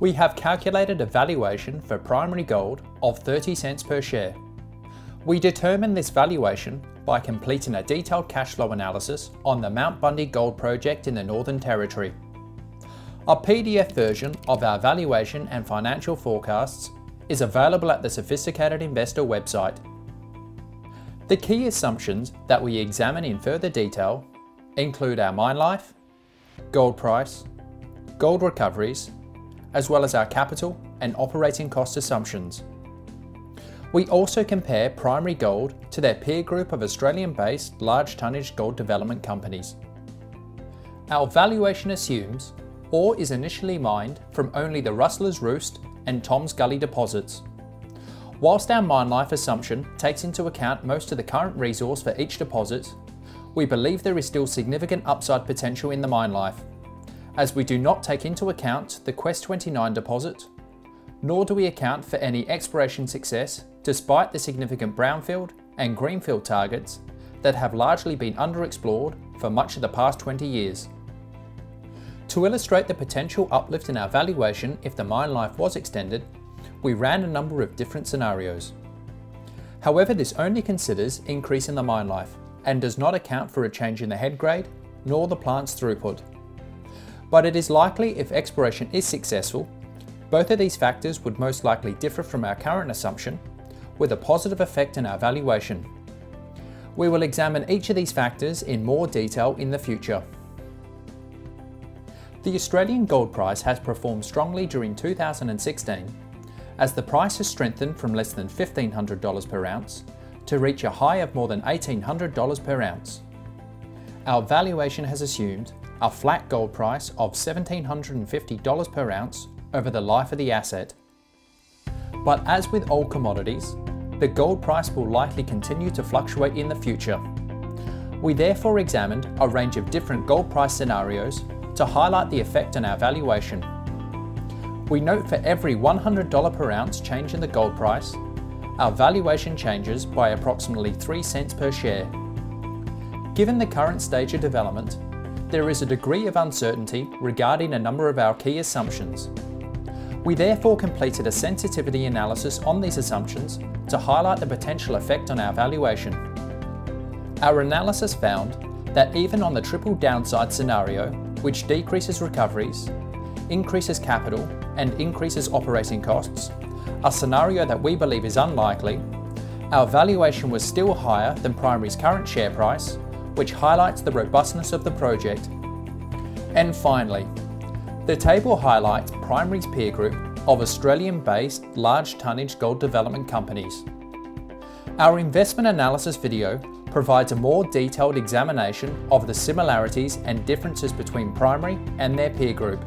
We have calculated a valuation for primary gold of 30 cents per share. We determine this valuation by completing a detailed cash flow analysis on the Mount Bundy Gold Project in the Northern Territory. A PDF version of our valuation and financial forecasts is available at the Sophisticated Investor website. The key assumptions that we examine in further detail include our mine life, gold price, gold recoveries, as well as our capital and operating cost assumptions. We also compare primary gold to their peer group of Australian-based large tonnage gold development companies. Our valuation assumes ore is initially mined from only the Rustler's Roost and Tom's Gully deposits. Whilst our mine life assumption takes into account most of the current resource for each deposit, we believe there is still significant upside potential in the mine life as we do not take into account the Quest 29 deposit, nor do we account for any exploration success despite the significant brownfield and greenfield targets that have largely been underexplored for much of the past 20 years. To illustrate the potential uplift in our valuation if the mine life was extended, we ran a number of different scenarios. However, this only considers increase in the mine life and does not account for a change in the head grade nor the plant's throughput but it is likely if exploration is successful, both of these factors would most likely differ from our current assumption, with a positive effect in our valuation. We will examine each of these factors in more detail in the future. The Australian gold price has performed strongly during 2016 as the price has strengthened from less than $1,500 per ounce to reach a high of more than $1,800 per ounce. Our valuation has assumed a flat gold price of $1,750 per ounce over the life of the asset. But as with all commodities, the gold price will likely continue to fluctuate in the future. We therefore examined a range of different gold price scenarios to highlight the effect on our valuation. We note for every $100 per ounce change in the gold price, our valuation changes by approximately 3 cents per share. Given the current stage of development, there is a degree of uncertainty regarding a number of our key assumptions. We therefore completed a sensitivity analysis on these assumptions to highlight the potential effect on our valuation. Our analysis found that even on the triple downside scenario, which decreases recoveries, increases capital and increases operating costs, a scenario that we believe is unlikely, our valuation was still higher than Primary's current share price which highlights the robustness of the project. And finally, the table highlights Primary's peer group of Australian-based large tonnage gold development companies. Our investment analysis video provides a more detailed examination of the similarities and differences between Primary and their peer group.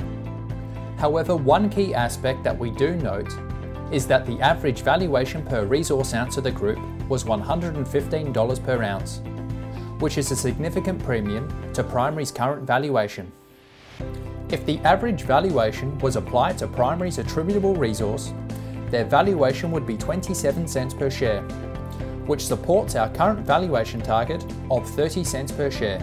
However, one key aspect that we do note is that the average valuation per resource ounce of the group was $115 per ounce, which is a significant premium to Primary's current valuation. If the average valuation was applied to Primary's attributable resource, their valuation would be 27 cents per share, which supports our current valuation target of 30 cents per share.